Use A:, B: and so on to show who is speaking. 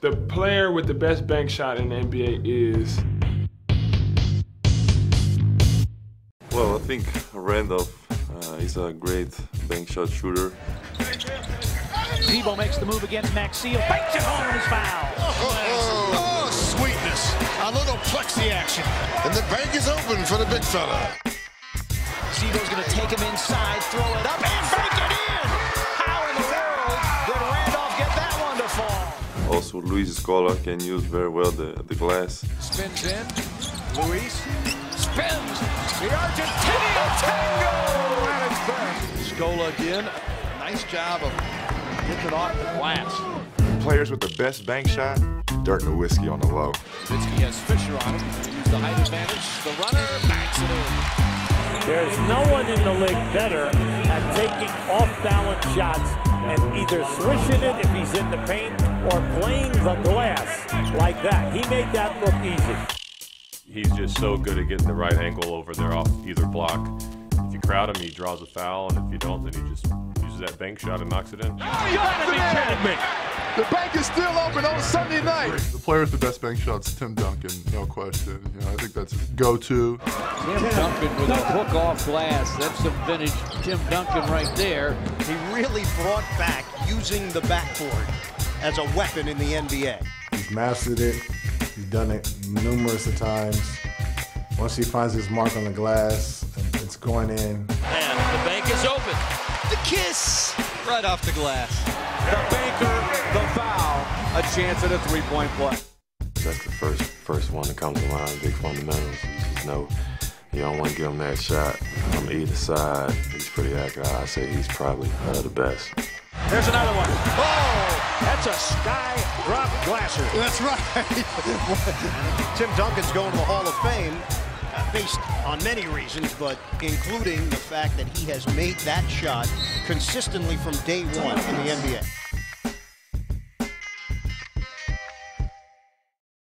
A: The player with the best bank shot in the NBA is.
B: Well, I think Randolph uh, is a great bank shot shooter.
C: Z-Bo makes the move against Maxiel. Banks it home and is fouled.
D: Oh, oh, sweetness. A little plexi action. And the bank is open for the big fella.
C: Z-Bo's going to take him inside, throw it up, and bank it in.
B: Also, Luis Scola can use very well the, the glass.
C: Spins in. Luis spins. The Argentinian tango. And it's back.
E: Scola again. Nice job of getting it off the glass.
F: Players with the best bank shot, Dirk Nowitzki on the low.
C: Nowitzki has Fisher on him. Use the height advantage. The runner backs it in.
G: There's no one in the league better at taking off-balance shots and either swishing it if he's in the paint or playing the glass like that. He made that look easy.
H: He's just so good at getting the right angle over there off either block. If you crowd him, he draws a foul, and if you don't, then he just uses that bank shot and knocks it in.
C: Oh, you gotta be kidding me!
I: The bank is still open on Sunday night.
J: The player with the best bank shots, Tim Duncan, no question. You know, I think that's his go-to.
K: Tim Duncan with a hook off glass. That's some vintage Tim Duncan right there.
L: He really brought back using the backboard as a weapon in the NBA.
M: He's mastered it. He's done it numerous of times. Once he finds his mark on the glass, it's going in.
K: And the bank is open. The kiss right off the glass.
E: A chance at a three-point play.
B: That's the first first one that comes to mind. Big fundamentals. You just know you don't want to give him that shot from either side. He's pretty accurate. I say he's probably uh, the best.
C: There's another one. Oh, that's a sky drop glasser.
L: That's right. Tim Duncan's going to the Hall of Fame uh, based on many reasons, but including the fact that he has made that shot consistently from day one in the NBA.